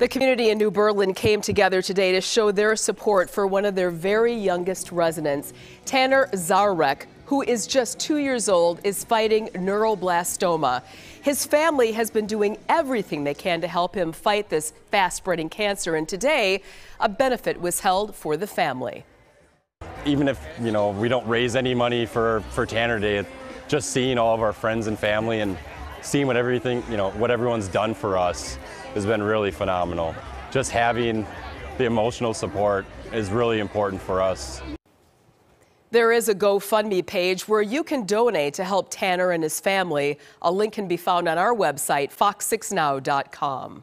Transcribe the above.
The community in New Berlin came together today to show their support for one of their very youngest residents. Tanner Ziarek, who is just two years old, is fighting neuroblastoma. His family has been doing everything they can to help him fight this fast spreading cancer, and today a benefit was held for the family. Even if, you know, we don't raise any money for, for Tanner Day, just seeing all of our friends and family and seeing what everything, you know, what everyone's done for us has been really phenomenal. Just having the emotional support is really important for us. There is a GoFundMe page where you can donate to help Tanner and his family. A link can be found on our website, fox6now.com.